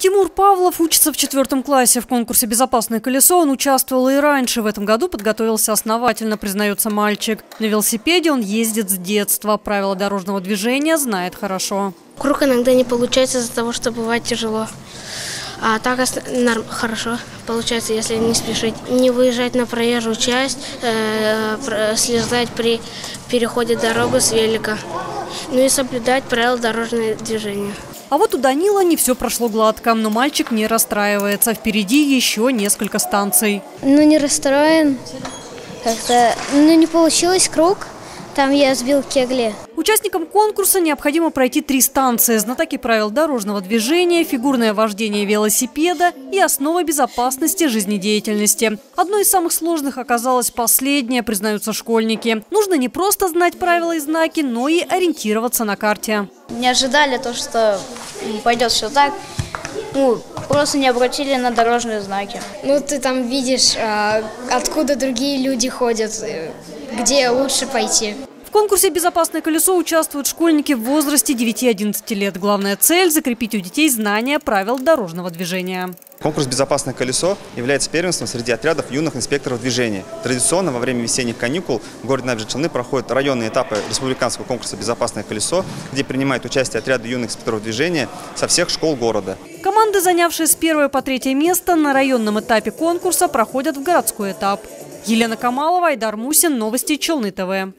Тимур Павлов учится в четвертом классе. В конкурсе «Безопасное колесо» он участвовал и раньше. В этом году подготовился основательно, признается мальчик. На велосипеде он ездит с детства. Правила дорожного движения знает хорошо. Круг иногда не получается из-за того, что бывает тяжело. А так хорошо получается, если не спешить. Не выезжать на проезжую часть, э, слезать при переходе дорогу с велика. Ну и соблюдать правила дорожного движения. А вот у Данила не все прошло гладко, но мальчик не расстраивается. Впереди еще несколько станций. Ну, не расстроен. Как-то, ну, не получилось круг. Там я сбил кегли. Участникам конкурса необходимо пройти три станции. Знатоки правил дорожного движения, фигурное вождение велосипеда и основа безопасности жизнедеятельности. Одной из самых сложных оказалась последняя, признаются школьники. Нужно не просто знать правила и знаки, но и ориентироваться на карте. Не ожидали то, что пойдет все так. Ну, просто не обратили на дорожные знаки. Ну, ты там видишь, а, откуда другие люди ходят, э, где лучше пойти. В конкурсе «Безопасное колесо» участвуют школьники в возрасте 9-11 лет. Главная цель – закрепить у детей знания правил дорожного движения. Конкурс «Безопасное колесо» является первенством среди отрядов юных инспекторов движения. Традиционно во время весенних каникул в городе Набережные Челны проходят районные этапы республиканского конкурса «Безопасное колесо», где принимают участие отряды юных инспекторов движения со всех школ города. Команды, занявшие с первого по третье место на районном этапе конкурса, проходят в городской этап. Елена Камалова, Айдар Мусин, Новости Челны ТВ.